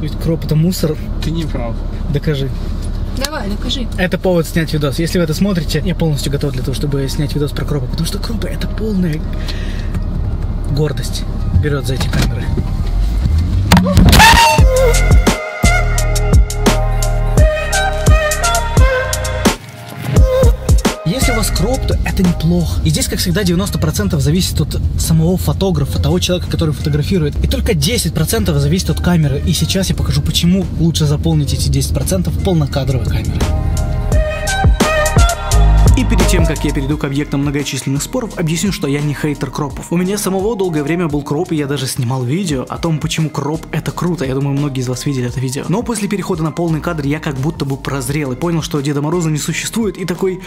Ведь кроп это мусор. Ты не прав. Докажи. Давай, докажи. Это повод снять видос. Если вы это смотрите, я полностью готов для того, чтобы снять видос про кропы. Потому что кропы это полная гордость. Берет за эти камеры. Если у вас кроп, то это неплохо. И здесь, как всегда, 90% зависит от самого фотографа, того человека, который фотографирует. И только 10% зависит от камеры. И сейчас я покажу, почему лучше заполнить эти 10% полнокадровой камерой. И перед тем, как я перейду к объектам многочисленных споров, объясню, что я не хейтер кропов. У меня самого долгое время был кроп, и я даже снимал видео о том, почему кроп это круто. Я думаю, многие из вас видели это видео. Но после перехода на полный кадр я как будто бы прозрел и понял, что Деда Мороза не существует, и такой...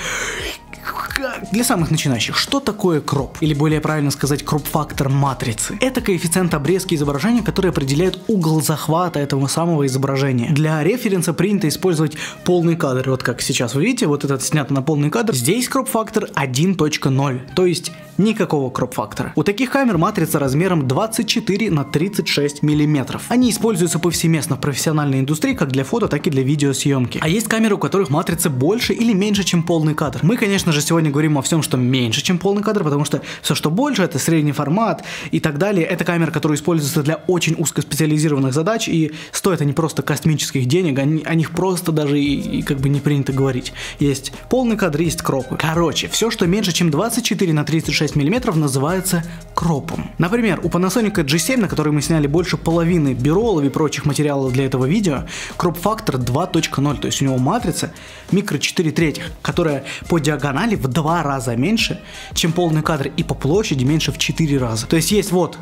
Для самых начинающих, что такое кроп? Или более правильно сказать, кроп-фактор матрицы. Это коэффициент обрезки изображения, который определяет угол захвата этого самого изображения. Для референса принято использовать полный кадр. Вот как сейчас вы видите, вот этот снят на полный кадр. Здесь кроп-фактор 1.0, то есть никакого кроп-фактора. У таких камер матрица размером 24 на 36 миллиметров. Они используются повсеместно в профессиональной индустрии как для фото, так и для видеосъемки. А есть камеры, у которых матрица больше или меньше, чем полный кадр. Мы, конечно же, сегодня говорим о всем, что меньше, чем полный кадр, потому что все, что больше, это средний формат и так далее. Это камеры, которые используются для очень узкоспециализированных задач, и стоят они просто космических денег, они, о них просто даже и, и как бы не принято говорить. Есть полный кадр, есть кропы. Короче, все, что меньше, чем 24 на 36 мм, называется кропом. Например, у Panasonic G7, на который мы сняли больше половины биролов и прочих материалов для этого видео, кроп-фактор 2.0, то есть у него матрица микро 4 третьих, которая по диагонали в два раза меньше, чем полный кадр, и по площади меньше в 4 раза. То есть есть вот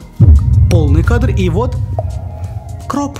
полный кадр и вот кроп.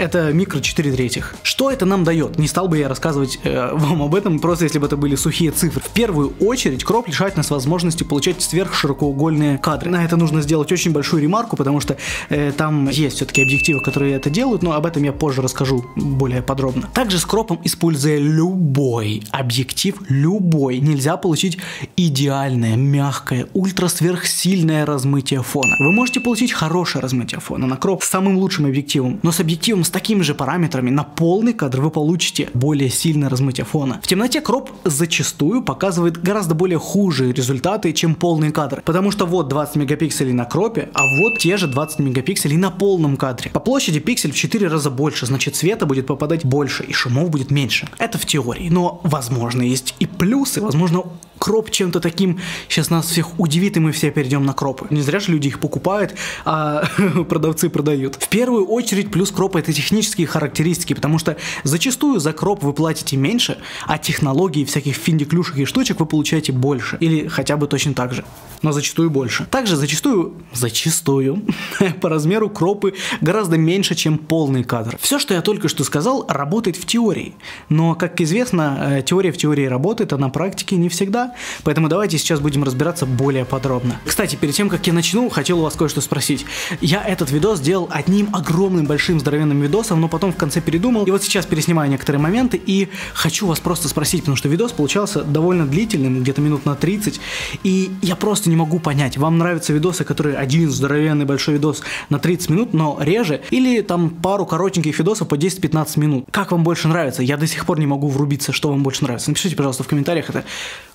Это микро 4 третьих. Что это нам дает? Не стал бы я рассказывать э, вам об этом, просто если бы это были сухие цифры. В первую очередь, кроп лишает нас возможности получать сверхширокоугольные кадры. На это нужно сделать очень большую ремарку, потому что э, там есть все-таки объективы, которые это делают, но об этом я позже расскажу более подробно. Также с кропом, используя любой объектив, любой, нельзя получить идеальное, мягкое, ультра-сверхсильное размытие фона. Вы можете получить хорошее размытие фона на кроп с самым лучшим объективом, но с объективом с такими же параметрами на полный кадр вы получите более сильное размытие фона. В темноте кроп зачастую показывает гораздо более хуже результаты, чем полный кадр. Потому что вот 20 мегапикселей на кропе, а вот те же 20 мегапикселей на полном кадре. По площади пиксель в 4 раза больше, значит света будет попадать больше и шумов будет меньше. Это в теории, но возможно есть и плюсы, возможно кроп чем-то таким сейчас нас всех удивит, и мы все перейдем на кропы. Не зря же люди их покупают, а продавцы продают. В первую очередь плюс кропа это технические характеристики, потому что зачастую за кроп вы платите меньше, а технологии всяких финдиклюшек и штучек вы получаете больше. Или хотя бы точно так же. Но зачастую больше. Также зачастую, зачастую, по размеру кропы гораздо меньше, чем полный кадр. Все, что я только что сказал, работает в теории. Но, как известно, э, теория в теории работает, а на практике не всегда. Поэтому давайте сейчас будем разбираться более подробно. Кстати, перед тем, как я начну, хотел у вас кое-что спросить. Я этот видос сделал одним огромным большим здоровенным видосом, но потом в конце передумал. И вот сейчас переснимаю некоторые моменты и хочу вас просто спросить, потому что видос получался довольно длительным, где-то минут на 30. И я просто не могу понять, вам нравятся видосы, которые один здоровенный большой видос на 30 минут, но реже, или там пару коротеньких видосов по 10-15 минут. Как вам больше нравится? Я до сих пор не могу врубиться, что вам больше нравится. Напишите, пожалуйста, в комментариях, это,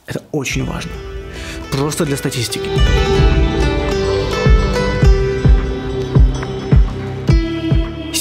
это очень важно. Просто для статистики.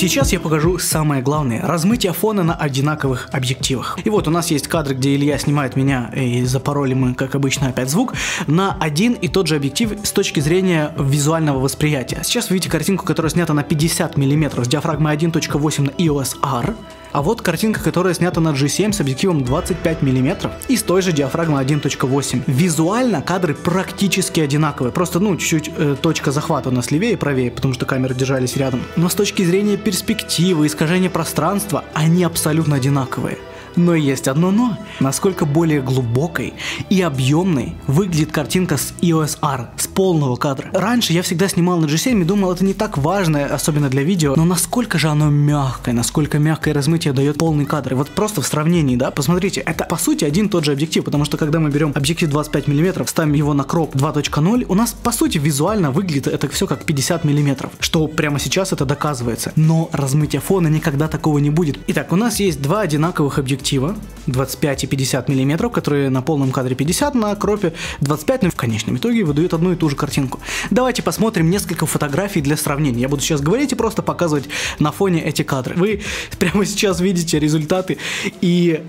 Сейчас я покажу самое главное – размытие фона на одинаковых объективах. И вот у нас есть кадр, где Илья снимает меня, и запороли мы, как обычно, опять звук, на один и тот же объектив с точки зрения визуального восприятия. Сейчас вы видите картинку, которая снята на 50 мм с диафрагмой 1.8 на EOS R, а вот картинка, которая снята на G7 с объективом 25 мм и с той же диафрагмой 1.8. Визуально кадры практически одинаковые, просто ну чуть-чуть э, точка захвата у нас левее и правее, потому что камеры держались рядом. Но с точки зрения перспективы, искажения пространства, они абсолютно одинаковые. Но есть одно но. Насколько более глубокой и объемной выглядит картинка с EOS R, с полного кадра. Раньше я всегда снимал на G7 и думал, это не так важно, особенно для видео, но насколько же оно мягкое, насколько мягкое размытие дает полный кадр. И вот просто в сравнении, да, посмотрите, это по сути один тот же объектив, потому что когда мы берем объектив 25 мм, ставим его на кроп 2.0, у нас по сути визуально выглядит это все как 50 мм, что прямо сейчас это доказывается. Но размытие фона никогда такого не будет. Итак, у нас есть два одинаковых объектива, 25 и 50 мм, которые на полном кадре 50, на кропе 25, но в конечном итоге выдают одну и ту же картинку. Давайте посмотрим несколько фотографий для сравнения. Я буду сейчас говорить и просто показывать на фоне эти кадры. Вы прямо сейчас видите результаты и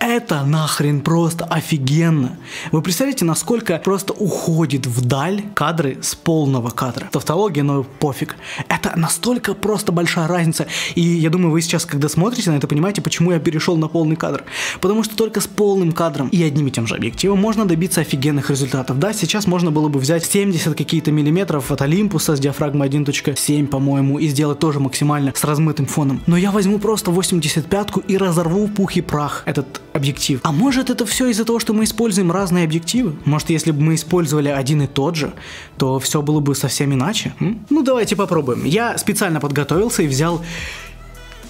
это нахрен просто офигенно. Вы представляете, насколько просто уходит вдаль кадры с полного кадра. Тавтология, но пофиг. Это настолько просто большая разница. И я думаю, вы сейчас, когда смотрите на это, понимаете, почему я перешел на полный кадр. Потому что только с полным кадром и одним и тем же объективом можно добиться офигенных результатов. Да, сейчас можно было бы взять 70 какие-то миллиметров от Олимпуса с диафрагмой 1.7, по-моему, и сделать тоже максимально с размытым фоном. Но я возьму просто 85-ку и разорву пух и прах этот объектив. А может это все из-за того, что мы используем разные объективы? Может если бы мы использовали один и тот же, то все было бы совсем иначе? М? Ну давайте попробуем. Я специально подготовился и взял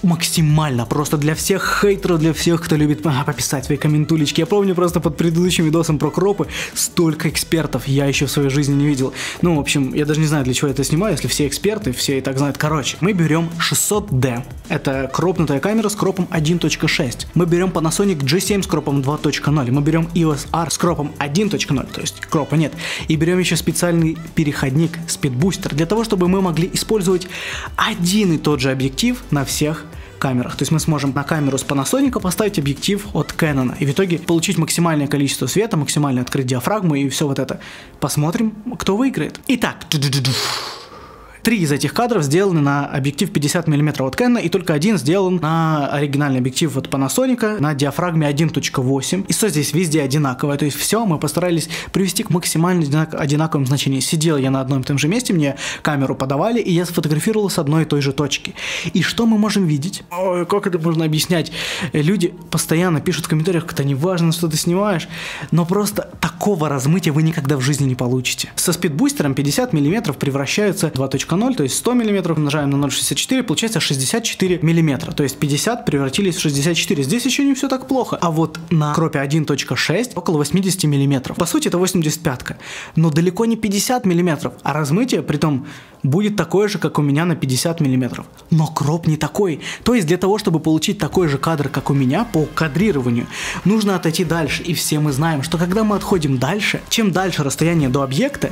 максимально просто для всех хейтеров, для всех, кто любит а, пописать свои комментулечки. Я помню просто под предыдущим видосом про кропы столько экспертов я еще в своей жизни не видел. Ну, в общем, я даже не знаю, для чего я это снимаю, если все эксперты, все и так знают. Короче, мы берем 600D. Это кропнутая камера с кропом 1.6. Мы берем Panasonic G7 с кропом 2.0. Мы берем EOS R с кропом 1.0, то есть кропа нет. И берем еще специальный переходник Booster для того, чтобы мы могли использовать один и тот же объектив на всех камерах. То есть мы сможем на камеру с Panasonic поставить объектив от Canon и в итоге получить максимальное количество света, максимально открыть диафрагму и все вот это. Посмотрим, кто выиграет. Итак, Три из этих кадров сделаны на объектив 50 мм от Canon, и только один сделан на оригинальный объектив от Panasonic на диафрагме 1.8. И все здесь везде одинаковое, то есть все мы постарались привести к максимально одинаковым значениям. Сидел я на одном и том же месте, мне камеру подавали, и я сфотографировал с одной и той же точки. И что мы можем видеть? Ой, как это можно объяснять? Люди постоянно пишут в комментариях, это не важно, что ты снимаешь, но просто такого размытия вы никогда в жизни не получите. Со спидбустером 50 мм превращаются 2.0 0, то есть 100 мм умножаем на 0,64, получается 64 мм. То есть 50 превратились в 64. Здесь еще не все так плохо. А вот на кропе 1.6 около 80 мм. По сути это 85 -ка. но далеко не 50 мм. А размытие, при том будет такое же, как у меня на 50 мм. Но кроп не такой. То есть для того, чтобы получить такой же кадр, как у меня по кадрированию, нужно отойти дальше. И все мы знаем, что когда мы отходим дальше, чем дальше расстояние до объекта,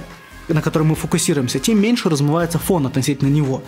на котором мы фокусируемся, тем меньше размывается фон относительно него.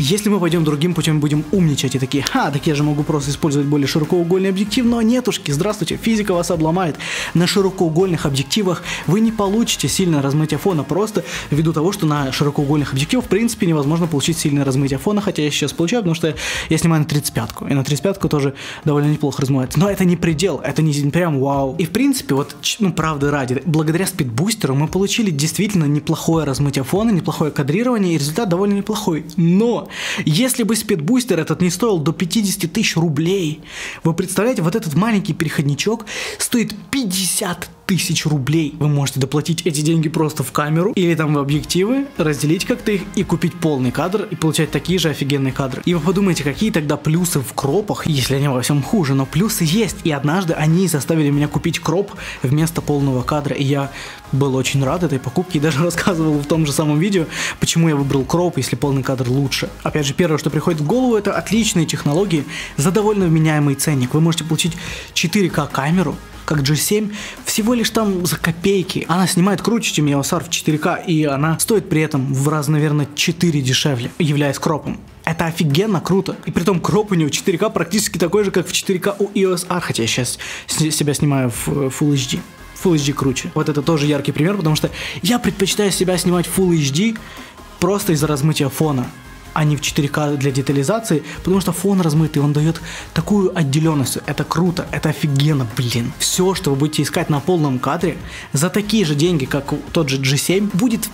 Если мы пойдем другим путем, будем умничать и такие, ха, так я же могу просто использовать более широкоугольный объектив, но нетушки, здравствуйте, физика вас обломает. На широкоугольных объективах вы не получите сильное размытие фона, просто ввиду того, что на широкоугольных объективах в принципе невозможно получить сильное размытие фона, хотя я сейчас получаю, потому что я снимаю на 35-ку, и на 35-ку тоже довольно неплохо размывается. Но это не предел, это не прям вау. И в принципе, вот, ну правда ради, благодаря спидбустеру мы получили действительно неплохое размытие фона, неплохое кадрирование, и результат довольно неплохой. Но если бы спидбустер этот не стоил до 50 тысяч рублей, вы представляете, вот этот маленький переходничок стоит 50 тысяч рублей. Вы можете доплатить эти деньги просто в камеру или там в объективы, разделить как-то их и купить полный кадр и получать такие же офигенные кадры. И вы подумаете, какие тогда плюсы в кропах, если они во всем хуже, но плюсы есть. И однажды они заставили меня купить кроп вместо полного кадра, и я был очень рад этой покупке и даже рассказывал в том же самом видео, почему я выбрал кроп, если полный кадр лучше. Опять же, первое, что приходит в голову, это отличные технологии за довольно вменяемый ценник. Вы можете получить 4К камеру, как G7, всего лишь там за копейки. Она снимает круче, чем EOS R в 4К, и она стоит при этом в раз, наверное, 4 дешевле, являясь кропом. Это офигенно круто. И при том кроп у него 4К практически такой же, как в 4К у EOS R, хотя я сейчас себя снимаю в Full HD. Full HD круче. Вот это тоже яркий пример, потому что я предпочитаю себя снимать Full HD просто из-за размытия фона. А не в 4К для детализации, потому что фон размытый, он дает такую отделенность. Это круто, это офигенно, блин. Все, что вы будете искать на полном кадре, за такие же деньги, как тот же G7, будет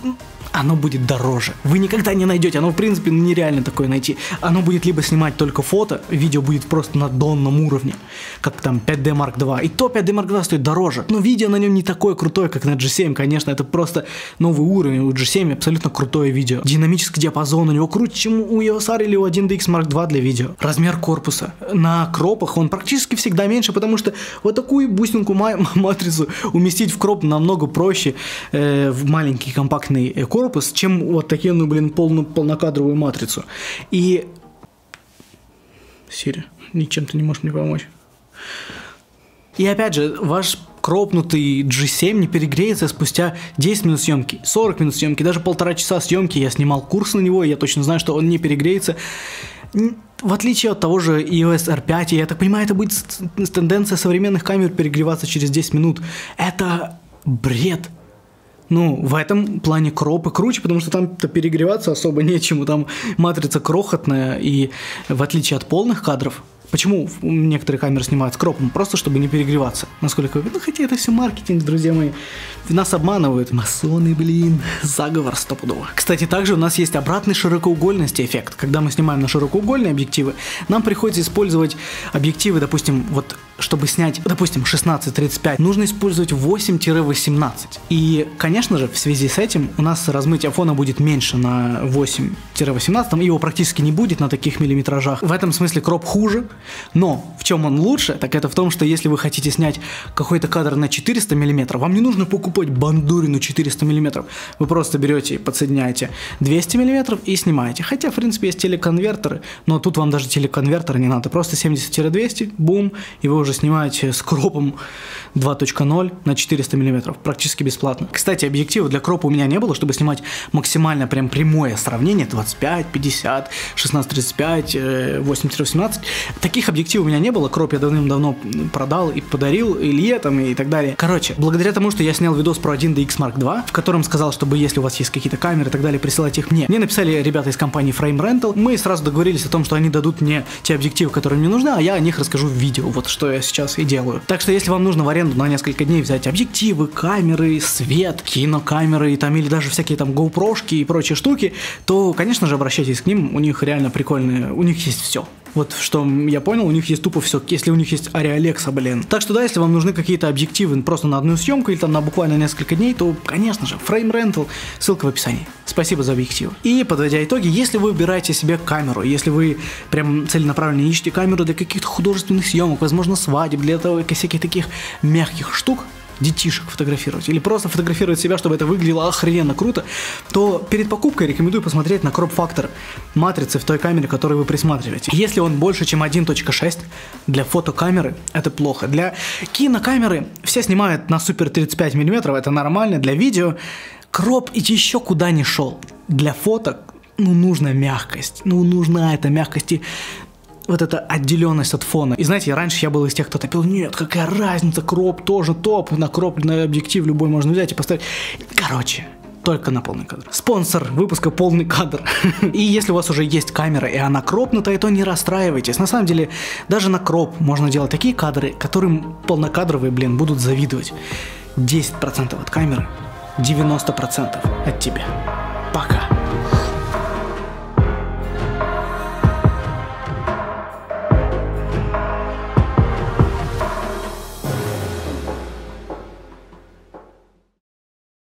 оно будет дороже. Вы никогда не найдете, оно в принципе нереально такое найти. Оно будет либо снимать только фото, видео будет просто на донном уровне, как там 5D Mark II. И то 5D Mark II стоит дороже. Но видео на нем не такое крутое, как на G7, конечно, это просто новый уровень. У G7 абсолютно крутое видео. Динамический диапазон у него круче, чем у EOS R или у 1DX Mark II для видео. Размер корпуса. На кропах он практически всегда меньше, потому что вот такую бусинку матрицу уместить в кроп намного проще э, в маленький компактный корпус корпус, чем вот такие, ну, блин, полную, полнокадровую матрицу. И... Сири, ничем ты не можешь мне помочь. И опять же, ваш кропнутый G7 не перегреется спустя 10 минут съемки, 40 минут съемки, даже полтора часа съемки. Я снимал курс на него, и я точно знаю, что он не перегреется. В отличие от того же iOS R5, я так понимаю, это будет тенденция современных камер перегреваться через 10 минут. Это бред. Ну, в этом плане кропы круче, потому что там-то перегреваться особо нечему, там матрица крохотная, и в отличие от полных кадров, Почему некоторые камеры снимают с кропом? Просто чтобы не перегреваться. Насколько Ну, хотя это все маркетинг, друзья мои. Нас обманывают. Масоны, блин. Заговор стопудово. Кстати, также у нас есть обратный широкоугольности эффект. Когда мы снимаем на широкоугольные объективы, нам приходится использовать объективы, допустим, вот чтобы снять, допустим, 16-35, нужно использовать 8-18. И, конечно же, в связи с этим у нас размытие фона будет меньше на 8-18, его практически не будет на таких миллиметражах. В этом смысле кроп хуже, но в чем он лучше, так это в том, что если вы хотите снять какой-то кадр на 400 мм, вам не нужно покупать бандурину 400 мм. Вы просто берете и подсоединяете 200 мм и снимаете. Хотя, в принципе, есть телеконвертеры, но тут вам даже телеконвертера не надо. Просто 70-200, бум, и вы уже снимаете с кропом 2.0 на 400 мм. Практически бесплатно. Кстати, объектива для кропа у меня не было, чтобы снимать максимально прям прямое сравнение 25, 50, 16, 35, 8-18 таких объективов у меня не было, кроп я давным-давно продал и подарил Илье там и так далее. Короче, благодаря тому, что я снял видос про 1DX Mark II, в котором сказал, чтобы если у вас есть какие-то камеры и так далее, присылайте их мне. Мне написали ребята из компании Frame Rental, мы сразу договорились о том, что они дадут мне те объективы, которые мне нужны, а я о них расскажу в видео, вот что я сейчас и делаю. Так что если вам нужно в аренду на несколько дней взять объективы, камеры, свет, кинокамеры и там или даже всякие там GoPro и прочие штуки, то, конечно же, обращайтесь к ним, у них реально прикольные, у них есть все. Вот что я понял, у них есть тупо все, если у них есть Ария Алекса, блин. Так что да, если вам нужны какие-то объективы просто на одну съемку или там на буквально несколько дней, то, конечно же, Frame Rental, ссылка в описании. Спасибо за объектив. И подводя итоги, если вы выбираете себе камеру, если вы прям целенаправленно ищете камеру для каких-то художественных съемок, возможно, свадеб, для того всяких таких мягких штук, детишек фотографировать, или просто фотографировать себя, чтобы это выглядело охрененно круто, то перед покупкой рекомендую посмотреть на кроп-фактор матрицы в той камере, которую вы присматриваете. Если он больше, чем 1.6, для фотокамеры это плохо. Для кинокамеры все снимают на супер 35 мм, это нормально, для видео кроп и еще куда не шел. Для фото ну, нужна мягкость, ну, нужна эта мягкость. И вот эта отделенность от фона. И знаете, раньше я был из тех, кто топил, нет, какая разница, кроп тоже топ, на кроп, на объектив любой можно взять и поставить. Короче, только на полный кадр. Спонсор выпуска полный кадр. и если у вас уже есть камера и она кропнутая, то не расстраивайтесь. На самом деле, даже на кроп можно делать такие кадры, которым полнокадровые, блин, будут завидовать. 10% от камеры, 90% от тебя. Пока.